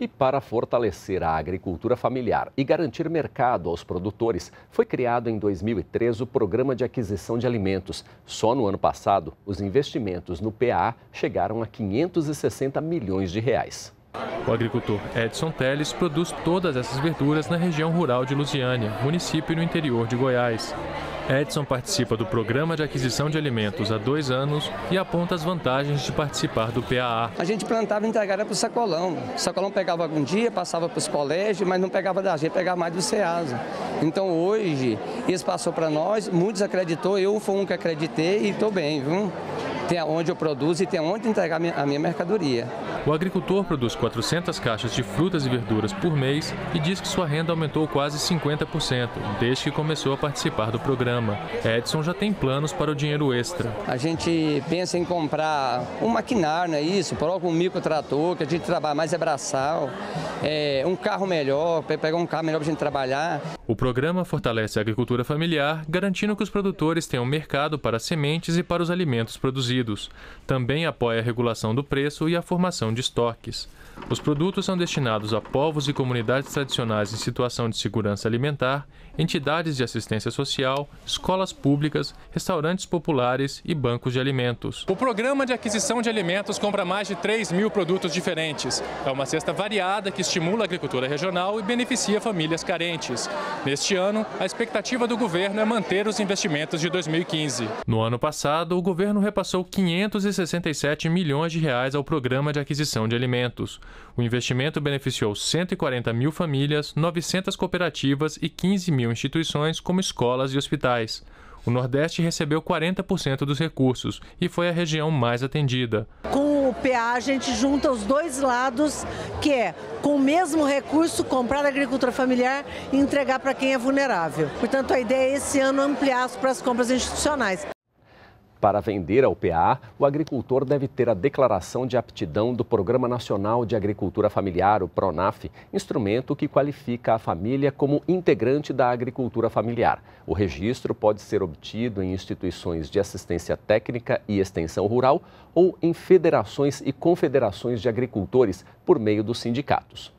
E para fortalecer a agricultura familiar e garantir mercado aos produtores, foi criado em 2013 o Programa de Aquisição de Alimentos. Só no ano passado, os investimentos no PA chegaram a 560 milhões de reais. O agricultor Edson Teles produz todas essas verduras na região rural de Lusiânia, município no interior de Goiás. Edson participa do Programa de Aquisição de Alimentos há dois anos e aponta as vantagens de participar do PAA. A gente plantava e entregava para o sacolão. O sacolão pegava algum dia, passava para os colégios, mas não pegava da gente, pegava mais do SEASA. Então hoje, isso passou para nós, muitos acreditou, eu fui um que acreditei e estou bem, viu? Tem onde eu produzo e tem onde entregar a minha mercadoria. O agricultor produz 400 caixas de frutas e verduras por mês e diz que sua renda aumentou quase 50% desde que começou a participar do programa. Edson já tem planos para o dinheiro extra. A gente pensa em comprar um maquinário, não é isso? Por algum microtrator, que a gente trabalha mais é braçal, é, um carro melhor, pegar um carro melhor para a gente trabalhar. O programa fortalece a agricultura familiar, garantindo que os produtores tenham mercado para sementes e para os alimentos produzidos. Também apoia a regulação do preço e a formação de estoques. Os produtos são destinados a povos e comunidades tradicionais em situação de segurança alimentar, entidades de assistência social, escolas públicas, restaurantes populares e bancos de alimentos. O programa de aquisição de alimentos compra mais de 3 mil produtos diferentes. É uma cesta variada que estimula a agricultura regional e beneficia famílias carentes. Neste ano, a expectativa do governo é manter os investimentos de 2015. No ano passado, o governo repassou 567 milhões de reais ao programa de aquisição de alimentos. O investimento beneficiou 140 mil famílias, 900 cooperativas e 15 mil instituições, como escolas e hospitais. O Nordeste recebeu 40% dos recursos e foi a região mais atendida. Com o PA, a gente junta os dois lados, que é com o mesmo recurso comprar agricultura familiar e entregar para quem é vulnerável. Portanto, a ideia é esse ano ampliar para as compras institucionais. Para vender ao PA, o agricultor deve ter a declaração de aptidão do Programa Nacional de Agricultura Familiar, o PRONAF, instrumento que qualifica a família como integrante da agricultura familiar. O registro pode ser obtido em instituições de assistência técnica e extensão rural ou em federações e confederações de agricultores por meio dos sindicatos.